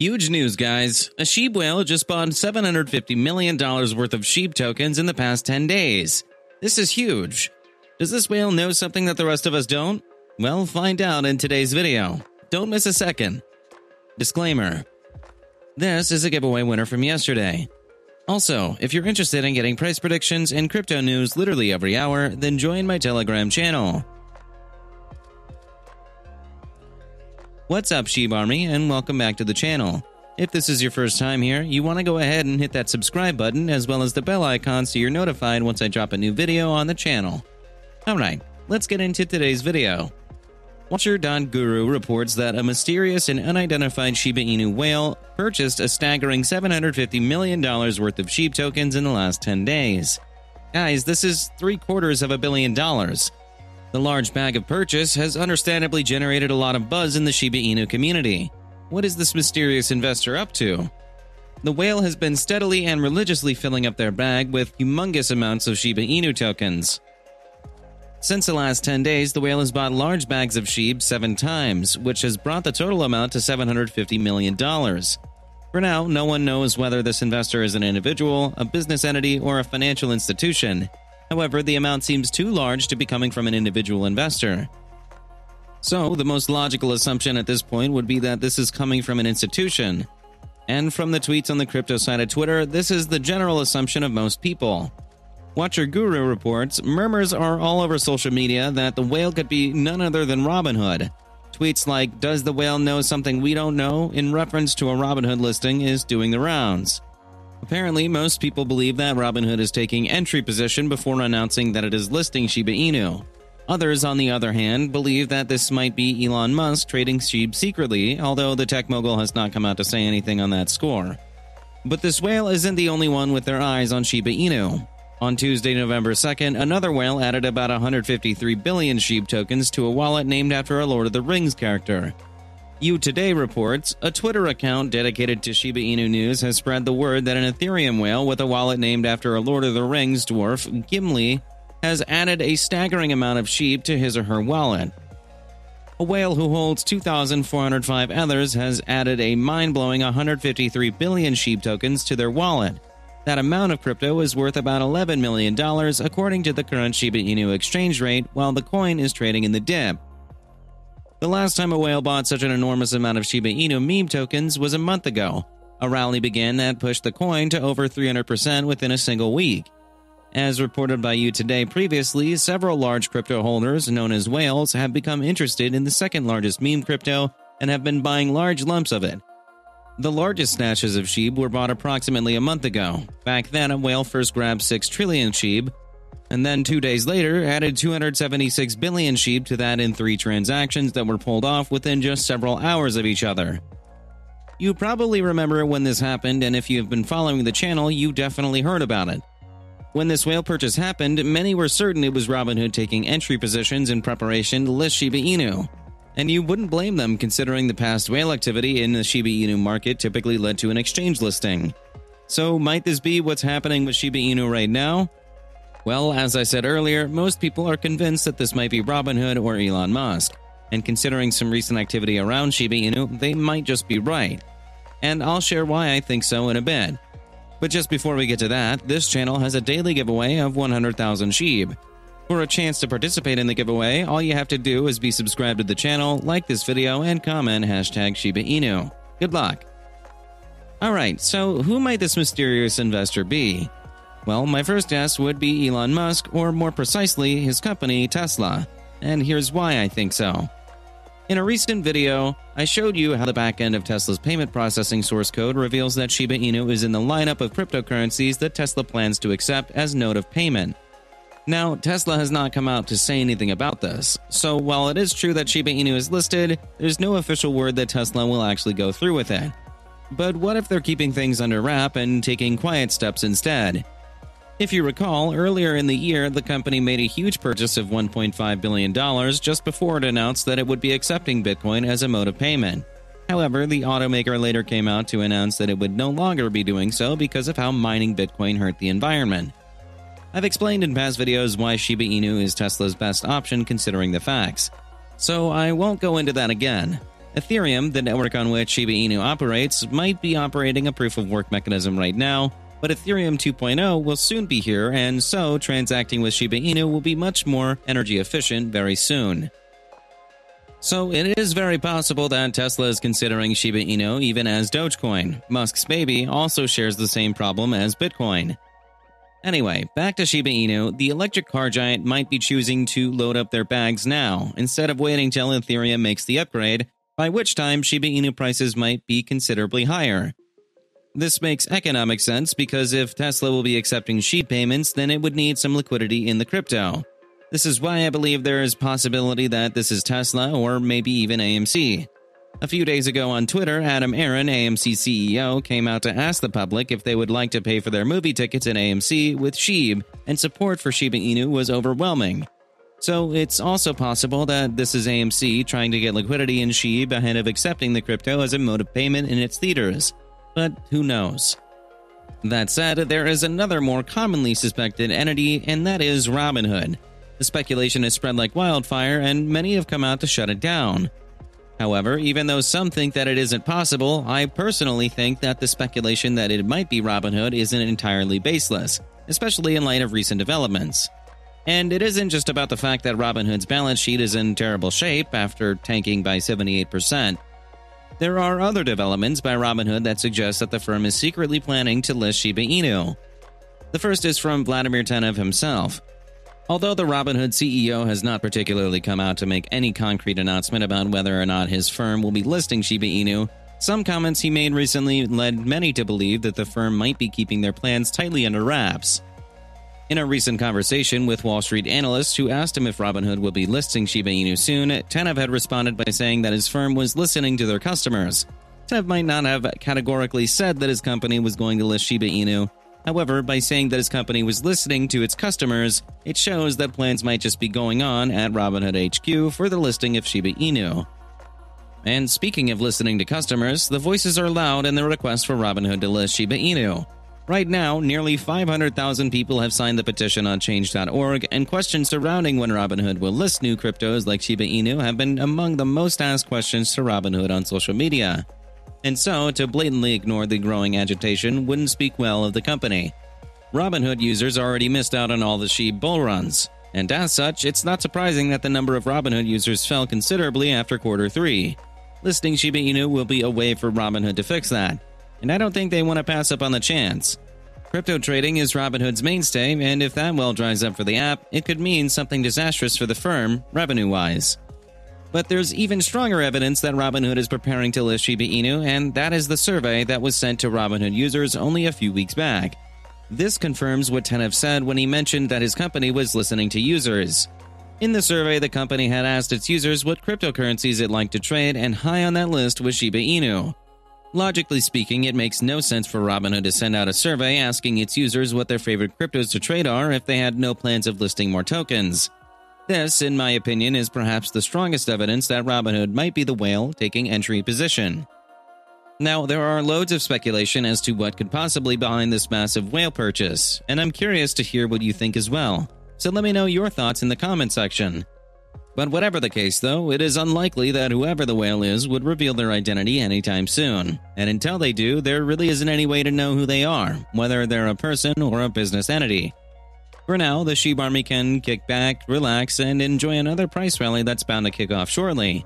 Huge news, guys. A SHIB whale just bought $750 million worth of SHIB tokens in the past 10 days. This is huge. Does this whale know something that the rest of us don't? Well, find out in today's video. Don't miss a second. Disclaimer This is a giveaway winner from yesterday. Also, if you're interested in getting price predictions and crypto news literally every hour, then join my Telegram channel. What's up, SHIB Army, and welcome back to the channel. If this is your first time here, you want to go ahead and hit that subscribe button as well as the bell icon so you're notified once I drop a new video on the channel. Alright, let's get into today's video. Watcher Don Guru reports that a mysterious and unidentified Shiba Inu whale purchased a staggering $750 million worth of SHIB tokens in the last 10 days. Guys, this is three quarters of a billion dollars. The large bag of purchase has understandably generated a lot of buzz in the Shiba Inu community. What is this mysterious investor up to? The whale has been steadily and religiously filling up their bag with humongous amounts of Shiba Inu tokens. Since the last 10 days, the whale has bought large bags of SHIB seven times, which has brought the total amount to $750 million. For now, no one knows whether this investor is an individual, a business entity, or a financial institution, However, the amount seems too large to be coming from an individual investor. So, the most logical assumption at this point would be that this is coming from an institution. And from the tweets on the crypto side of Twitter, this is the general assumption of most people. Watcher Guru reports murmurs are all over social media that the whale could be none other than Robinhood. Tweets like, Does the whale know something we don't know? in reference to a Robinhood listing is doing the rounds. Apparently, most people believe that Robinhood is taking entry position before announcing that it is listing Shiba Inu. Others, on the other hand, believe that this might be Elon Musk trading SHIB secretly, although the tech mogul has not come out to say anything on that score. But this whale isn't the only one with their eyes on Shiba Inu. On Tuesday, November 2nd, another whale added about 153 billion SHIB tokens to a wallet named after a Lord of the Rings character. U.Today reports a Twitter account dedicated to Shiba Inu news has spread the word that an Ethereum whale with a wallet named after a Lord of the Rings dwarf, Gimli, has added a staggering amount of SHIB to his or her wallet. A whale who holds 2,405 others has added a mind blowing 153 billion SHIB tokens to their wallet. That amount of crypto is worth about $11 million according to the current Shiba Inu exchange rate, while the coin is trading in the dip. The last time a whale bought such an enormous amount of Shiba Inu meme tokens was a month ago. A rally began that pushed the coin to over 300% within a single week. As reported by U.Today previously, several large crypto holders, known as whales, have become interested in the second largest meme crypto and have been buying large lumps of it. The largest snatches of SHIB were bought approximately a month ago. Back then, a whale first grabbed 6 trillion SHIB, and then two days later added 276 billion SHIB to that in three transactions that were pulled off within just several hours of each other. You probably remember when this happened, and if you have been following the channel, you definitely heard about it. When this whale purchase happened, many were certain it was Robinhood taking entry positions in preparation to list Shiba Inu. And you wouldn't blame them considering the past whale activity in the Shiba Inu market typically led to an exchange listing. So, might this be what's happening with Shiba Inu right now? Well, as I said earlier, most people are convinced that this might be Robinhood or Elon Musk. And considering some recent activity around Shiba Inu, they might just be right. And I'll share why I think so in a bit. But just before we get to that, this channel has a daily giveaway of 100,000 SHIB. For a chance to participate in the giveaway, all you have to do is be subscribed to the channel, like this video, and comment hashtag Shiba Inu. Good luck! Alright, so who might this mysterious investor be? Well, my first guess would be Elon Musk, or more precisely, his company, Tesla. And here's why I think so. In a recent video, I showed you how the backend of Tesla's payment processing source code reveals that Shiba Inu is in the lineup of cryptocurrencies that Tesla plans to accept as node of payment. Now, Tesla has not come out to say anything about this, so while it is true that Shiba Inu is listed, there's no official word that Tesla will actually go through with it. But what if they're keeping things under wrap and taking quiet steps instead? If you recall, earlier in the year, the company made a huge purchase of $1.5 billion just before it announced that it would be accepting Bitcoin as a mode of payment. However, the automaker later came out to announce that it would no longer be doing so because of how mining Bitcoin hurt the environment. I've explained in past videos why Shiba Inu is Tesla's best option considering the facts, so I won't go into that again. Ethereum, the network on which Shiba Inu operates, might be operating a proof of work mechanism right now, but Ethereum 2.0 will soon be here, and so transacting with Shiba Inu will be much more energy efficient very soon. So it is very possible that Tesla is considering Shiba Inu even as Dogecoin. Musk's baby also shares the same problem as Bitcoin. Anyway, back to Shiba Inu, the electric car giant might be choosing to load up their bags now, instead of waiting till Ethereum makes the upgrade, by which time Shiba Inu prices might be considerably higher. This makes economic sense because if Tesla will be accepting SHIB payments, then it would need some liquidity in the crypto. This is why I believe there is possibility that this is Tesla or maybe even AMC. A few days ago on Twitter, Adam Aron, AMC CEO, came out to ask the public if they would like to pay for their movie tickets at AMC with SHIB, and support for Shiba Inu was overwhelming. So it's also possible that this is AMC trying to get liquidity in SHIB ahead of accepting the crypto as a mode of payment in its theaters. But who knows? That said, there is another more commonly suspected entity, and that is Robinhood. The speculation has spread like wildfire, and many have come out to shut it down. However, even though some think that it isn't possible, I personally think that the speculation that it might be Robinhood isn't entirely baseless, especially in light of recent developments. And it isn't just about the fact that Robinhood's balance sheet is in terrible shape after tanking by 78%. There are other developments by Robinhood that suggest that the firm is secretly planning to list Shiba Inu. The first is from Vladimir Tenev himself. Although the Robinhood CEO has not particularly come out to make any concrete announcement about whether or not his firm will be listing Shiba Inu, some comments he made recently led many to believe that the firm might be keeping their plans tightly under wraps. In a recent conversation with Wall Street analysts who asked him if Robinhood will be listing Shiba Inu soon, Tenev had responded by saying that his firm was listening to their customers. Tenev might not have categorically said that his company was going to list Shiba Inu, However, by saying that his company was listening to its customers, it shows that plans might just be going on at Robinhood HQ for the listing of Shiba Inu. And speaking of listening to customers, the voices are loud in the request for Robinhood to list Shiba Inu. Right now, nearly 500,000 people have signed the petition on change.org, and questions surrounding when Robinhood will list new cryptos like Shiba Inu have been among the most asked questions to Robinhood on social media and so to blatantly ignore the growing agitation wouldn't speak well of the company. Robinhood users already missed out on all the SHIB bull runs, and as such, it's not surprising that the number of Robinhood users fell considerably after quarter 3. Listing Shiba Inu will be a way for Robinhood to fix that, and I don't think they want to pass up on the chance. Crypto trading is Robinhood's mainstay, and if that well dries up for the app, it could mean something disastrous for the firm, revenue wise. But there's even stronger evidence that Robinhood is preparing to list Shiba Inu, and that is the survey that was sent to Robinhood users only a few weeks back. This confirms what Tenev said when he mentioned that his company was listening to users. In the survey, the company had asked its users what cryptocurrencies it liked to trade, and high on that list was Shiba Inu. Logically speaking, it makes no sense for Robinhood to send out a survey asking its users what their favorite cryptos to trade are if they had no plans of listing more tokens. This, in my opinion, is perhaps the strongest evidence that Robinhood might be the whale taking entry position. Now, there are loads of speculation as to what could possibly be behind this massive whale purchase, and I'm curious to hear what you think as well. So let me know your thoughts in the comment section. But whatever the case, though, it is unlikely that whoever the whale is would reveal their identity anytime soon. And until they do, there really isn't any way to know who they are, whether they're a person or a business entity. For now, the SHIB Army can kick back, relax, and enjoy another price rally that's bound to kick off shortly.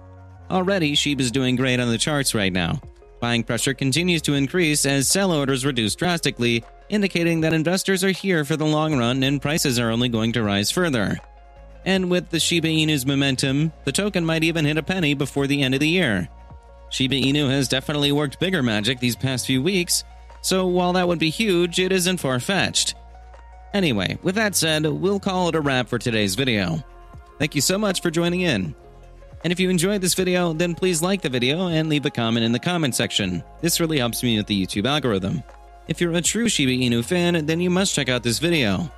Already, SHIB is doing great on the charts right now. Buying pressure continues to increase as sell orders reduce drastically, indicating that investors are here for the long run and prices are only going to rise further. And with the Shiba Inu's momentum, the token might even hit a penny before the end of the year. Shiba Inu has definitely worked bigger magic these past few weeks, so while that would be huge, it isn't far fetched. Anyway, with that said, we'll call it a wrap for today's video. Thank you so much for joining in. And if you enjoyed this video, then please like the video and leave a comment in the comment section. This really helps me with the YouTube algorithm. If you're a true Shiba Inu fan, then you must check out this video.